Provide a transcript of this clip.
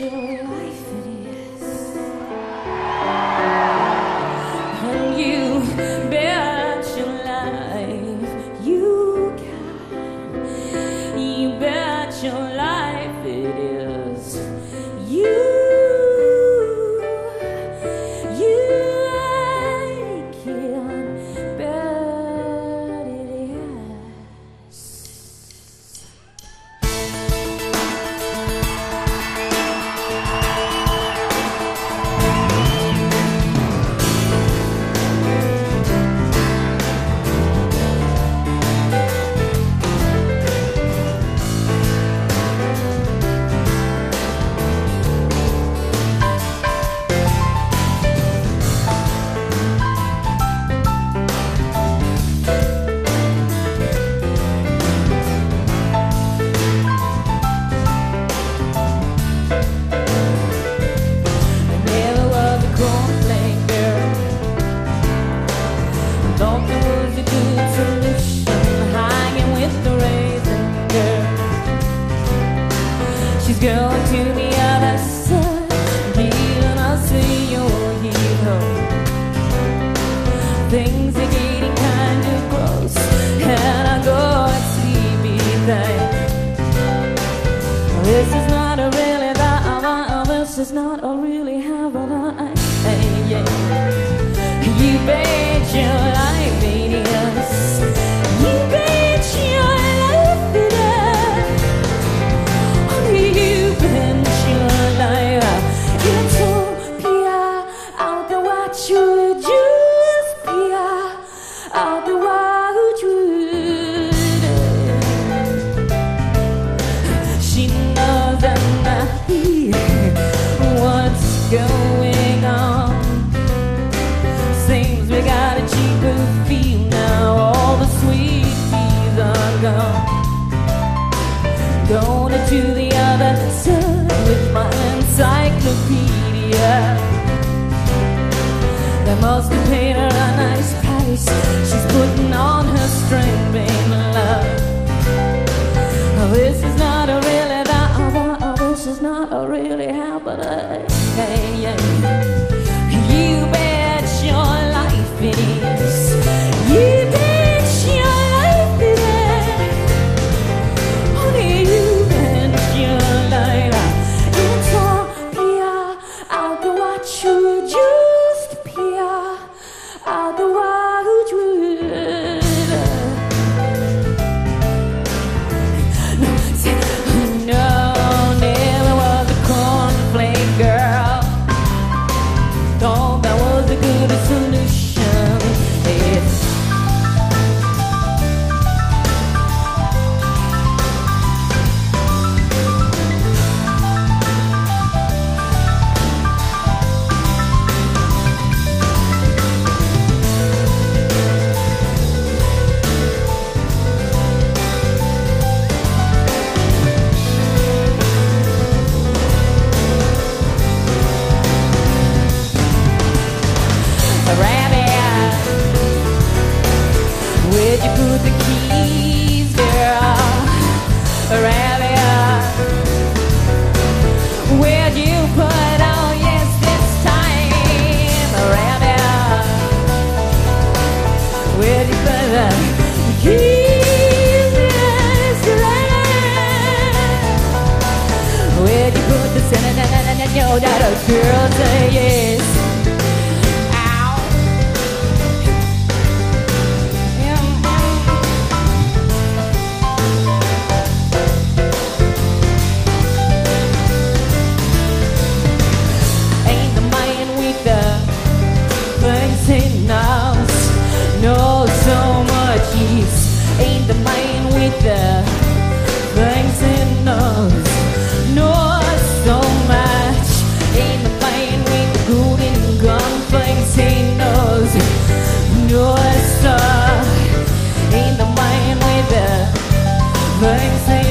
your Things are getting kind of gross, and I go and sleepy thing. This is not a really that oh, this is not a really how I yeah. You bet your life it encyclopedia. They must have paid her a nice price. She's putting on her string bean love. Oh, this is not a really that. Oh, oh, this is not a really happening. Uh, hey, yeah. Rabbit. Where'd you put the keys, girl? A rabbit. amazing